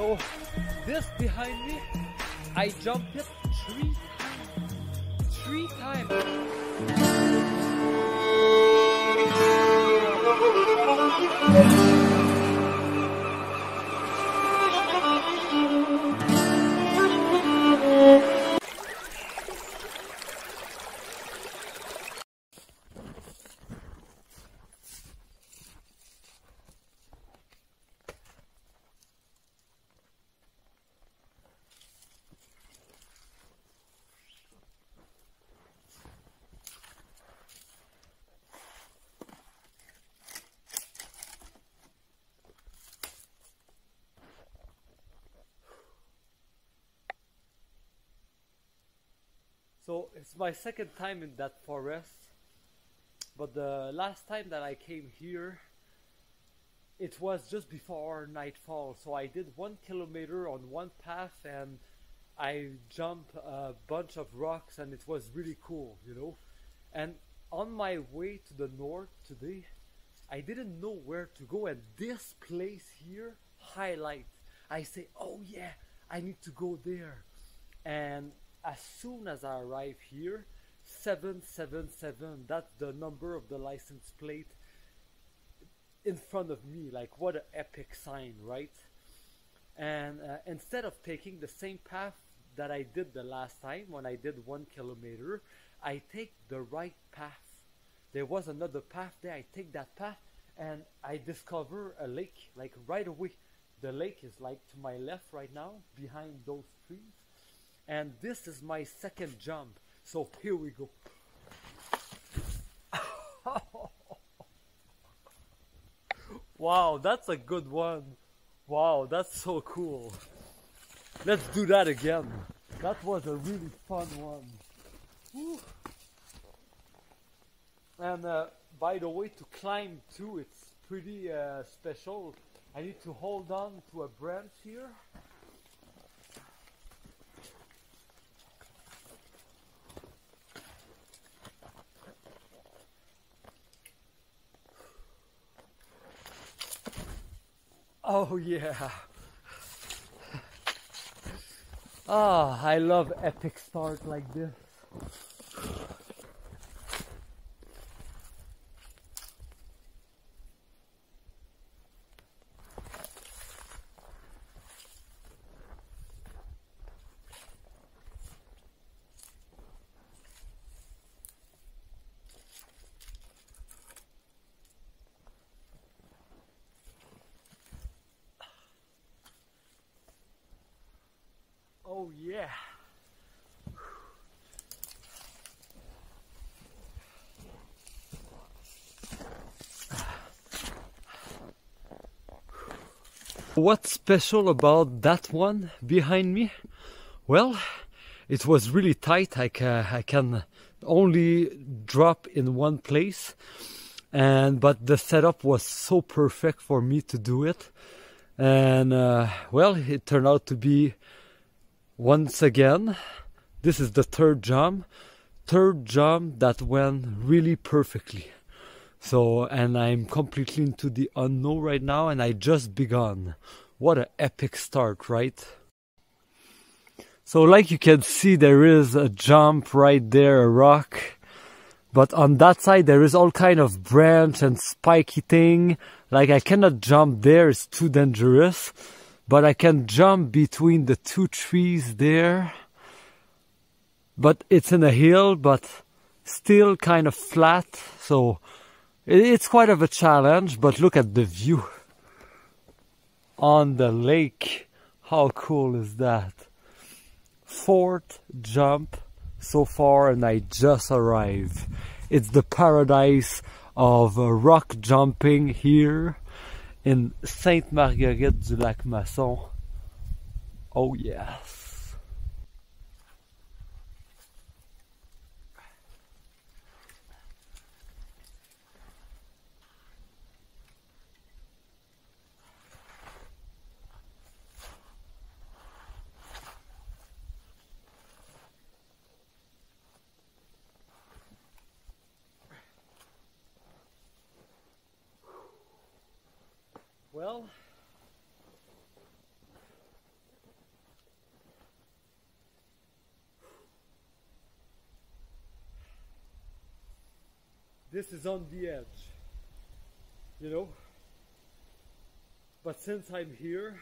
So this behind me, I jumped it three times. Three times. So it's my second time in that forest. But the last time that I came here, it was just before nightfall. So I did one kilometer on one path and I jumped a bunch of rocks and it was really cool, you know. And on my way to the north today, I didn't know where to go and this place here highlight. I say, oh yeah, I need to go there. And as soon as I arrive here, 777, that's the number of the license plate in front of me. Like, what an epic sign, right? And uh, instead of taking the same path that I did the last time when I did one kilometer, I take the right path. There was another path there. I take that path and I discover a lake like right away. The lake is like to my left right now behind those trees and this is my second jump. So here we go. wow, that's a good one. Wow, that's so cool. Let's do that again. That was a really fun one. And uh, by the way, to climb too, it's pretty uh, special. I need to hold on to a branch here. Oh yeah. Ah, I love epic start like this. Yeah. What's special about that one behind me? Well, it was really tight. I can, I can only drop in one place, and but the setup was so perfect for me to do it, and uh, well, it turned out to be once again. This is the third jump, third jump that went really perfectly. So, and I'm completely into the unknown right now, and I just begun. What an epic start, right? So, like you can see, there is a jump right there, a rock. But on that side, there is all kind of branch and spiky thing. Like I cannot jump there; it's too dangerous. But I can jump between the two trees there. But it's in a hill, but still kind of flat. So it's quite of a challenge, but look at the view on the lake. How cool is that? Fourth jump so far, and I just arrived. It's the paradise of uh, rock jumping here in Sainte-Marguerite-du-Lac-Masson. Oh yes! This is on the edge. You know? But since I'm here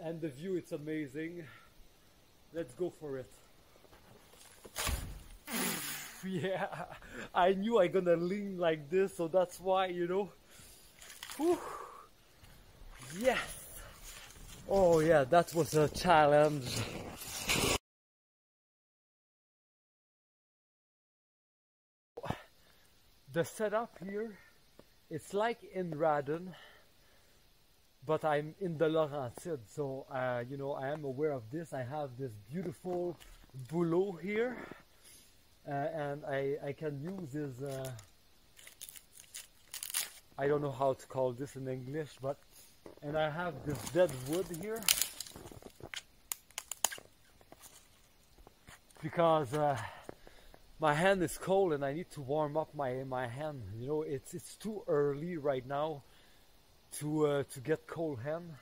and the view it's amazing, let's go for it. yeah, I knew I gonna lean like this, so that's why, you know. Whew. Yes. Oh yeah, that was a challenge. The setup here, it's like in Rawdon, but I'm in the Laurentides, so uh, you know I am aware of this. I have this beautiful bouleau here, uh, and I, I can use this. Uh, I don't know how to call this in English, but and I have this dead wood here because uh, my hand is cold and I need to warm up my my hand. You know, it's it's too early right now to uh, to get cold hand.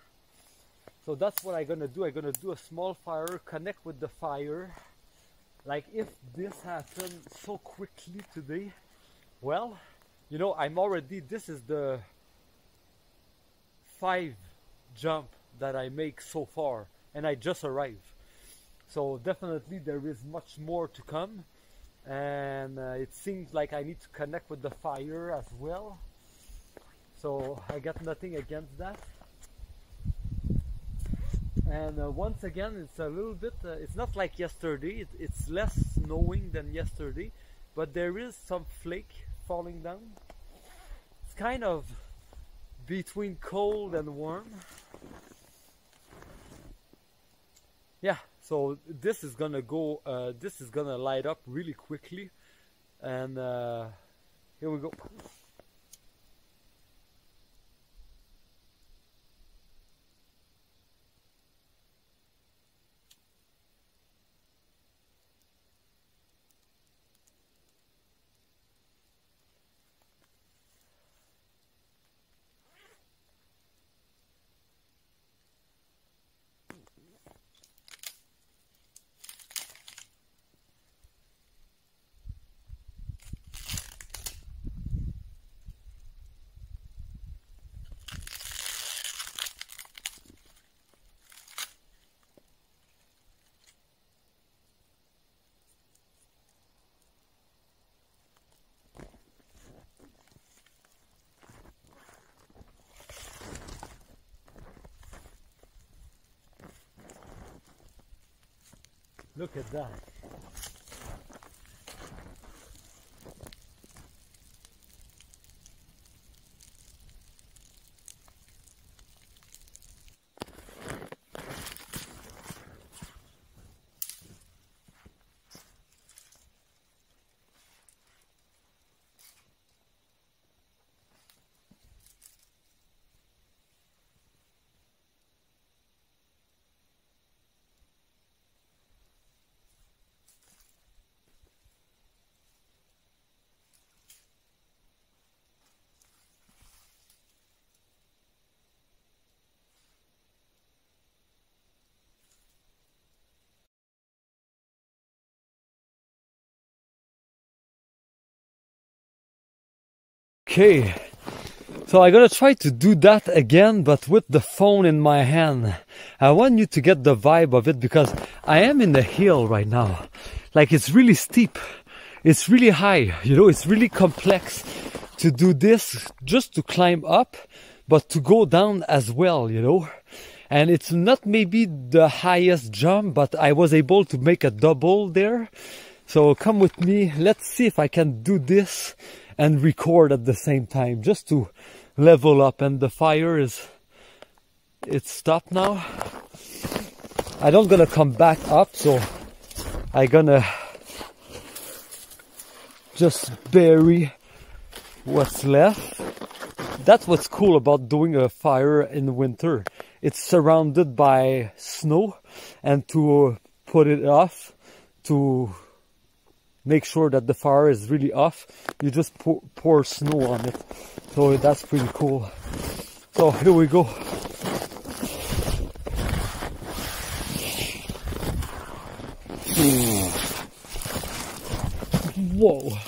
So that's what I'm gonna do. I'm gonna do a small fire, connect with the fire. Like if this happened so quickly today, well, you know, I'm already. This is the five jump that I make so far, and I just arrived. So definitely there is much more to come, and uh, it seems like I need to connect with the fire as well. So I got nothing against that. And uh, once again, it's a little bit. Uh, it's not like yesterday. It, it's less snowing than yesterday, but there is some flake falling down. It's kind of between cold and warm. Yeah, so this is gonna go, uh, this is gonna light up really quickly. And uh, here we go. Look at that. Okay, so I'm gonna try to do that again, but with the phone in my hand. I want you to get the vibe of it because I am in the hill right now. Like it's really steep. It's really high. You know, it's really complex to do this just to climb up, but to go down as well, you know. And it's not maybe the highest jump, but I was able to make a double there. So come with me. Let's see if I can do this and record at the same time just to level up. And the fire is it's stopped now. I don't gonna come back up so I gonna just bury what's left. That's what's cool about doing a fire in winter. It's surrounded by snow and to put it off to make sure that the fire is really off. You just pour, pour snow on it. So that's pretty cool. So here we go. Hmm. Whoa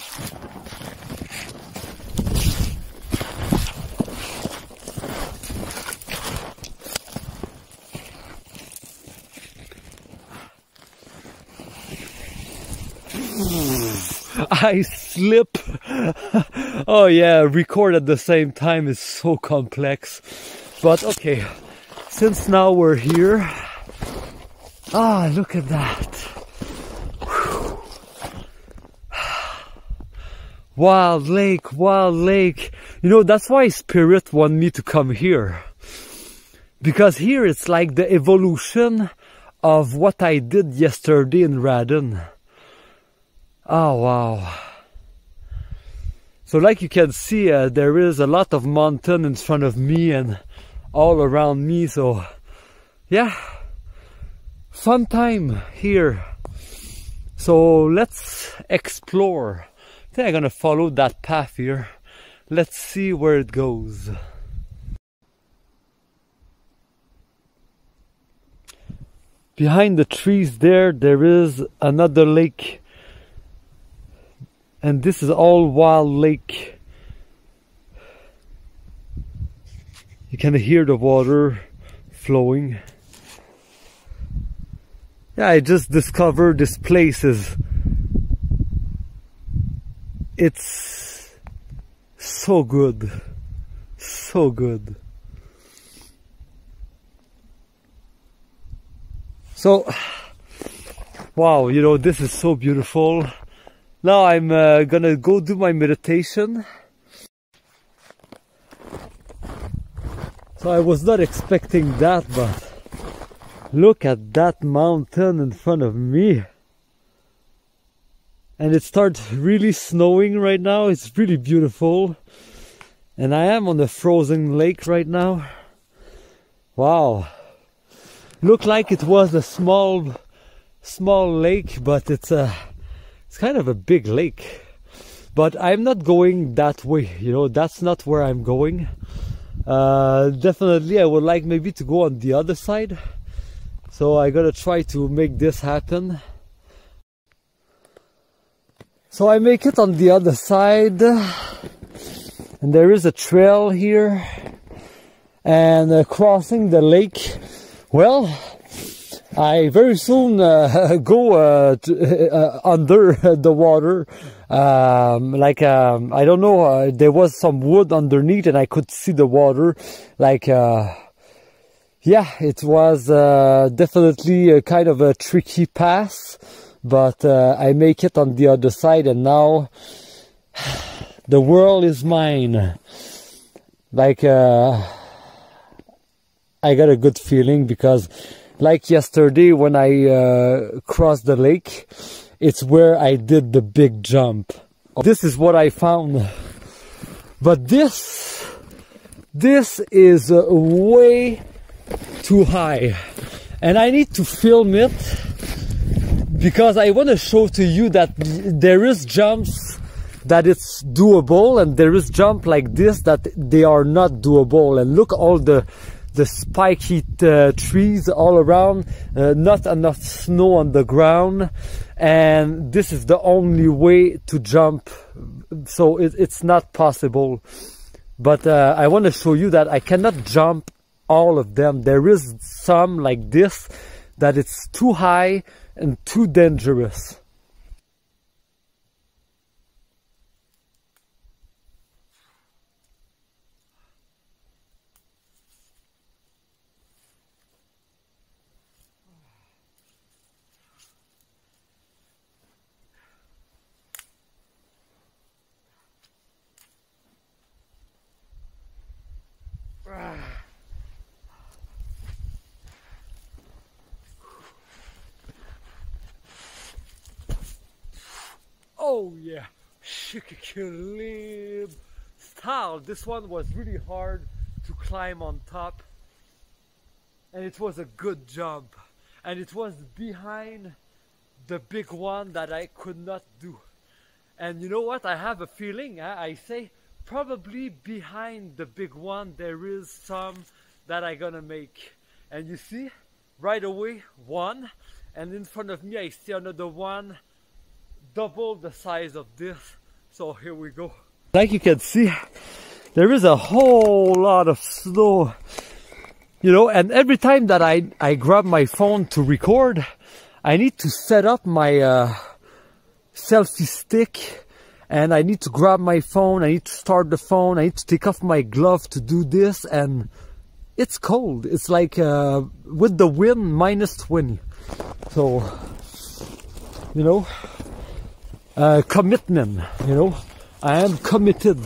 I slip. oh yeah, record at the same time is so complex. But okay, since now we're here, ah, look at that. Wild lake, wild lake. You know, that's why spirit want me to come here. Because here it's like the evolution of what I did yesterday in Rawdon. Oh wow. So like you can see, uh, there is a lot of mountain in front of me and all around me. So yeah, fun time here. So let's explore. I think I'm gonna follow that path here. Let's see where it goes. Behind the trees there, there is another lake. And this is all wild lake. You can hear the water flowing. Yeah, I just discovered this place is it's so good. So good. So, wow, you know, this is so beautiful. Now I'm uh, gonna go do my meditation. So I was not expecting that, but look at that mountain in front of me and it starts really snowing right now. It's really beautiful. And I am on a frozen lake right now. Wow. Look like it was a small small lake, but it's a it's kind of a big lake. But I'm not going that way, you know, that's not where I'm going. Uh, definitely I would like maybe to go on the other side. So I gotta try to make this happen. So I make it on the other side and there is a trail here and uh, crossing the lake well I very soon uh, go uh, to, uh, under the water. Um, like um, I don't know uh, there was some wood underneath and I could see the water. Like uh, yeah it was uh, definitely a kind of a tricky pass but I make it on the other side and now the world is mine. Like I got a good feeling because like yesterday when I uh, crossed the lake it's where I did the big jump. This is what I found. But this this is uh, way too high. And I need to film it because I want to show to you that there is jumps that it's doable and there is jump like this that they are not doable. And look all the the spiky uh, trees all around uh, not enough snow on the ground and this is the only way to jump. So it, it's not possible. But uh, I want to show you that I cannot jump all of them. There is some like this that it's too high and too dangerous. Oh yeah, Chic Équilibre style. This one was really hard to climb on top. And it was a good jump. And it was behind the big one that I could not do. And you know what? I have a feeling, I say, probably behind the big one there is some that I gonna make. And you see, right away, one. And in front of me I see another one double the size of this. So here we go. Like you can see, there is a whole lot of snow. You know, and every time that I, I grab my phone to record, I need to set up my uh, selfie stick and I need to grab my phone, I need to start the phone, I need to take off my glove to do this and it's cold. It's like uh, with the wind minus 20. So, you know, uh, commitment, you know, I am committed.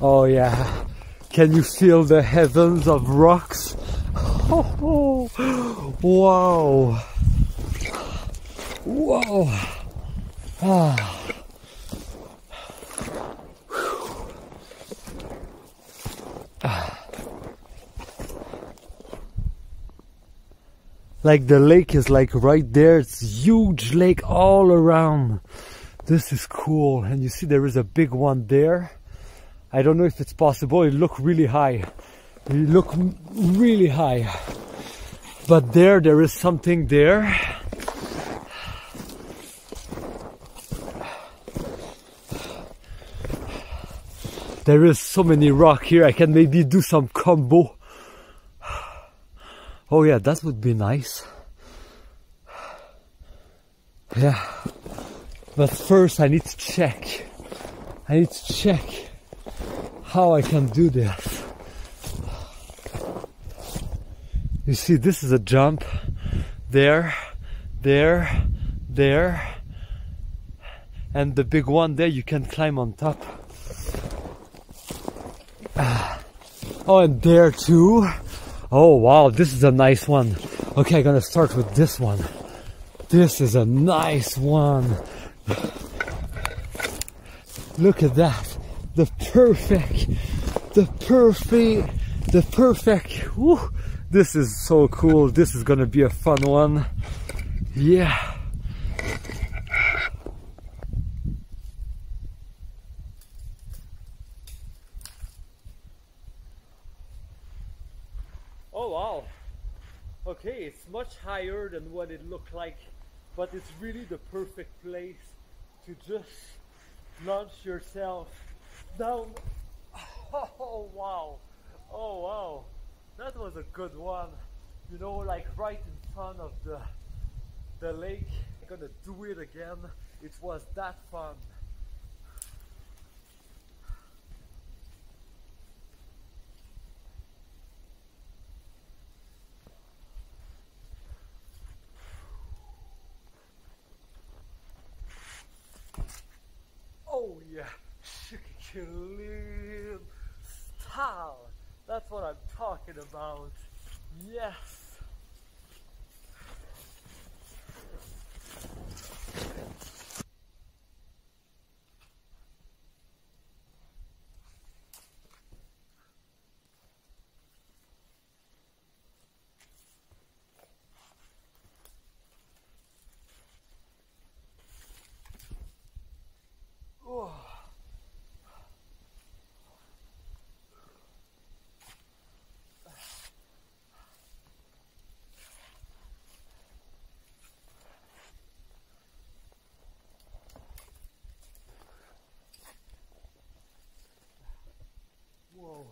Oh yeah, can you feel the heavens of rocks? Oh, wow. Whoa. Ah. Like the lake is like right there. It's huge lake all around. This is cool. And you see there is a big one there. I don't know if it's possible. It look really high. It look really high. But there, there is something there. There is so many rock here. I can maybe do some combo. Oh yeah, that would be nice. Yeah. But first I need to check. I need to check how I can do this. You see, this is a jump. There, there, there. And the big one there, you can climb on top. Ah. Oh, and there too. Oh, wow, this is a nice one. Okay, I'm gonna start with this one. This is a nice one. Look at that. The perfect, the perfect, the perfect. Woo. This is so cool. This is gonna be a fun one. Yeah. Oh wow. Okay, it's much higher than what it looked like, but it's really the perfect place to just launch yourself down. Oh wow. Oh wow. That was a good one. You know, like right in front of the the lake. I'm gonna do it again. It was that fun. Oh yeah, clean style. That's what I'm talking about. Yes. Oh. Whoa.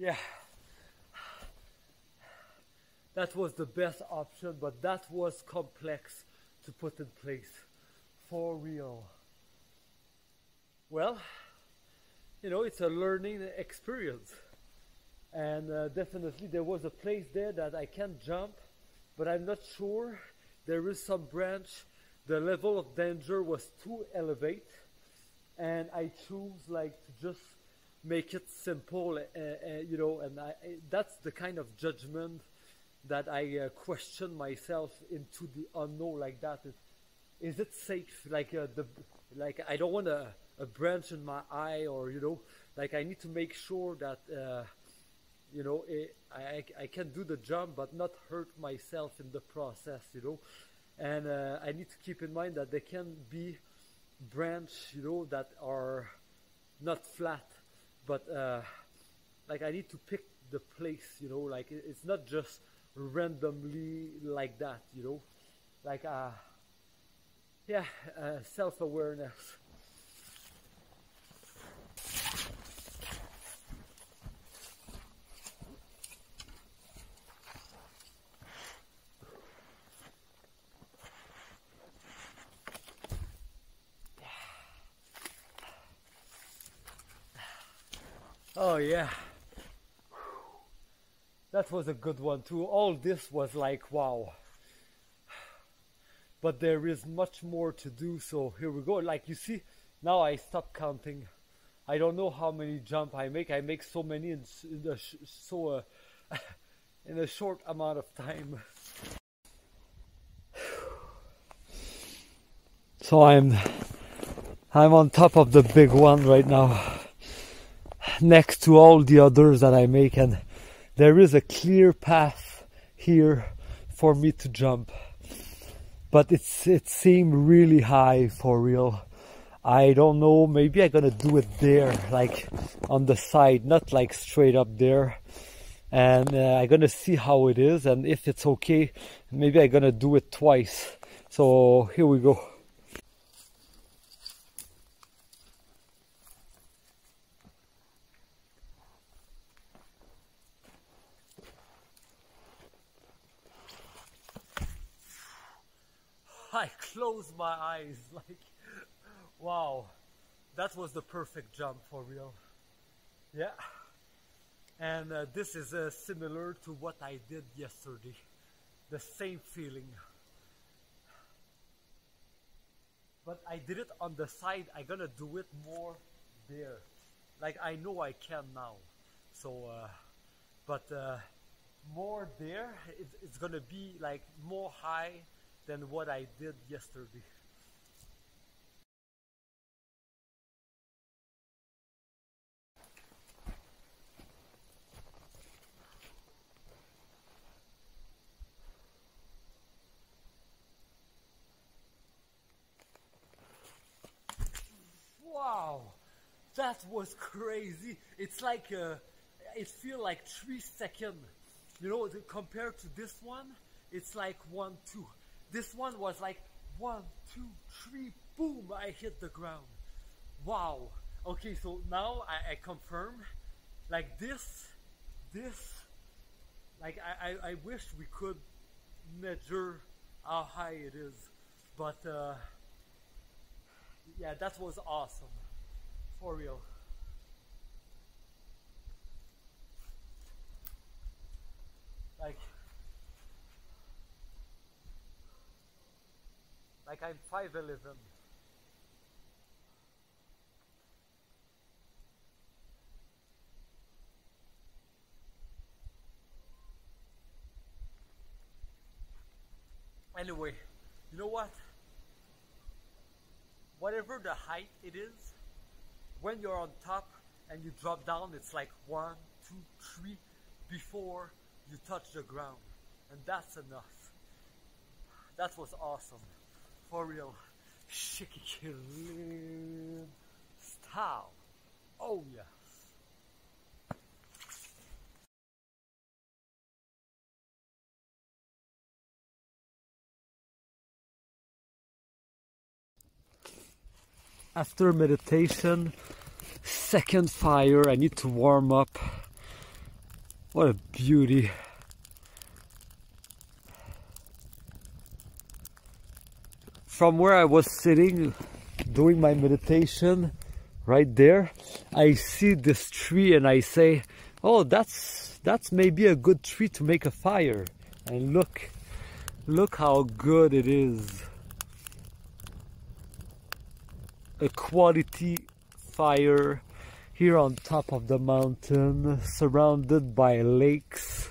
Yeah. That was the best option, but that was complex to put in place. For real. Well, you know, it's a learning experience. And uh, definitely there was a place there that I can jump, but I'm not sure. There is some branch. The level of danger was too elevate. And I choose like to just make it simple, uh, uh, you know, and I, I- that's the kind of judgment that I uh, question myself into the unknown like that. Is, is it safe? Like the, like I don't want a, a branch in my eye, or you know, like I need to make sure that, you know, eh, I, I can do the jump, but not hurt myself in the process, you know. And I need to keep in mind that there can be branch, you know, that are not flat, but uh, like I need to pick the place, you know, like it, it's not just randomly like that, you know, like uh, yeah, uh, self-awareness. Oh yeah. That was a good one too. All this was like wow. But there is much more to do, so here we go. Like you see, now I stop counting. I don't know how many jump I make. I make so many in, in a so uh, in a short amount of time. So I'm I'm on top of the big one right now next to all the others that I make and there is a clear path here for me to jump. But it's it seemed really high for real. I don't know maybe I'm gonna do it there like on the side not like straight up there. And uh, I'm gonna see how it is and if it's okay maybe I'm gonna do it twice. So here we go I closed my eyes like wow. That was the perfect jump for real. Yeah. And uh, this is uh, similar to what I did yesterday. The same feeling. But I did it on the side. I gonna do it more there. Like I know I can now. So uh, but uh, more there it, it's gonna be like more high than what I did yesterday. Wow, that was crazy. It's like uh, it feel like three seconds. You know, compared to this one, it's like one, two. This one was like one, two, three, boom, I hit the ground. Wow. Okay, so now I, I confirm, like this, this, like I, I, I wish we could measure how high it is, but uh, yeah, that was awesome, for real. Like, like I'm 5'11. Anyway, you know what? Whatever the height it is, when you're on top and you drop down, it's like one, two, three before you touch the ground. And that's enough. That was awesome. For real. Shikikilin style. Oh yes. After meditation, second fire, I need to warm up. What a beauty. From where I was sitting doing my meditation, right there, I see this tree and I say, oh, that's, that's maybe a good tree to make a fire. And look, look how good it is. A quality fire here on top of the mountain, surrounded by lakes.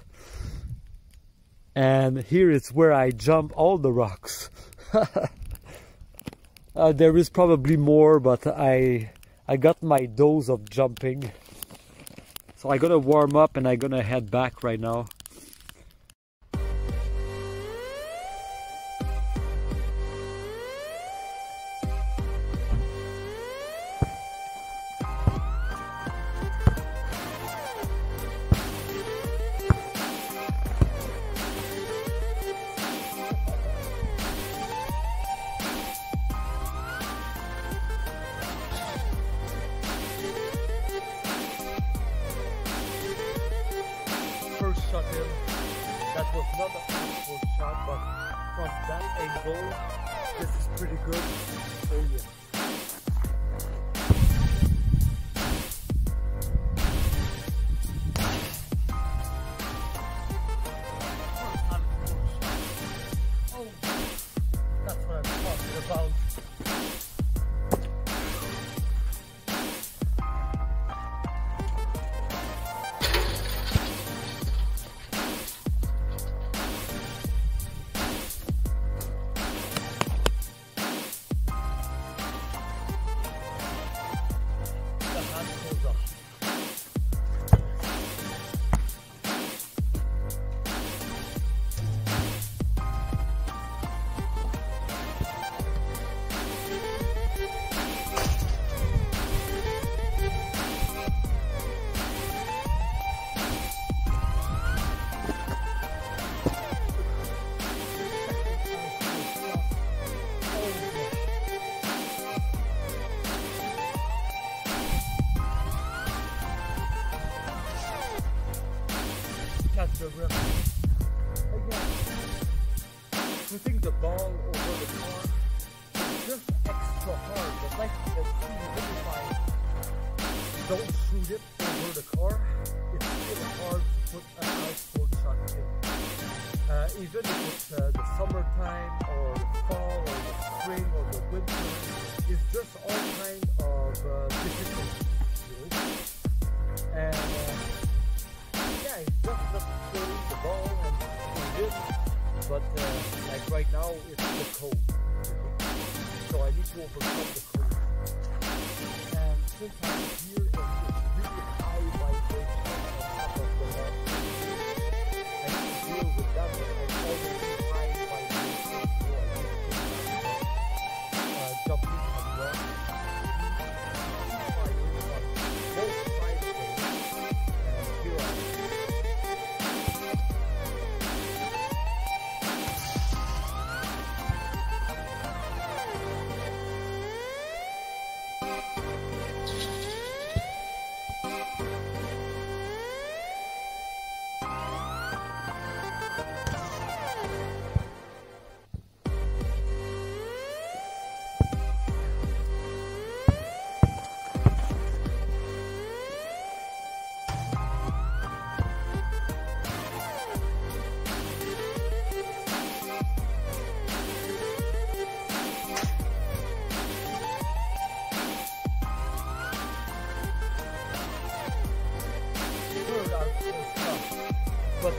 And here is where I jump all the rocks. uh, there is probably more, but I I got my dose of jumping. So I gotta warm up and I gonna head back right now. That was not a full shot, but from that angle, this is pretty good. Oh yeah. To overcome the cold. And since I'm here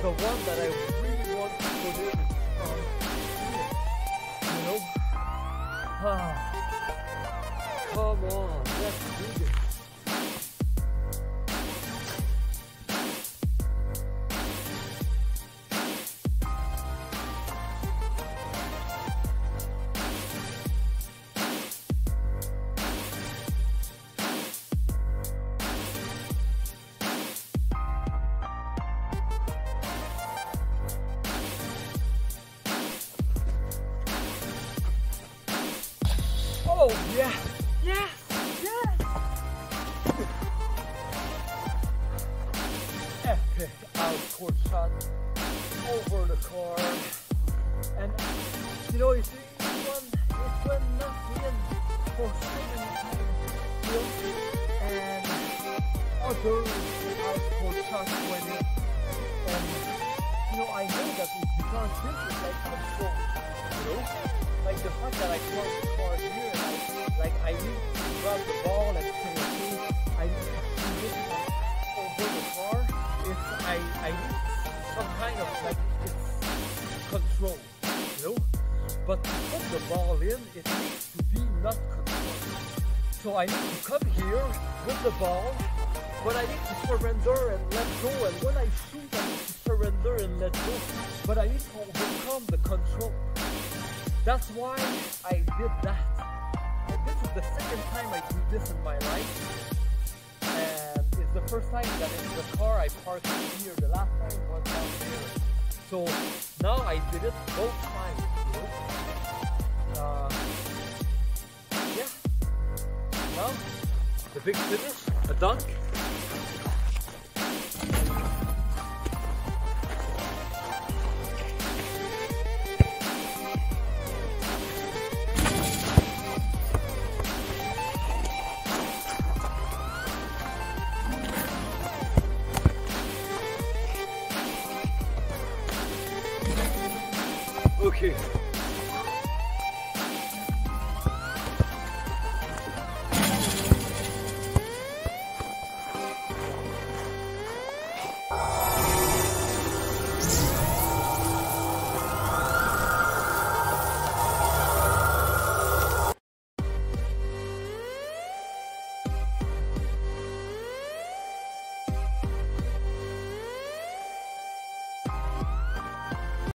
the one that I know it's it's when nothing you know, I know that it's because this is like control, you know like the fact that I park the car here and I like I need to grab the ball and it through. I need to it over the car. It's I I need some kind of like control. But to put the ball in, it needs to be not controlled. So I need to come here with the ball, but I need to surrender and let go. And when I shoot, I need to surrender and let go. But I need to overcome the control. That's why I did that. And this is the second time I do this in my life. And it's the first time that in the car I parked here. The last time was down there. So now I did it both times, the big finish, a dunk.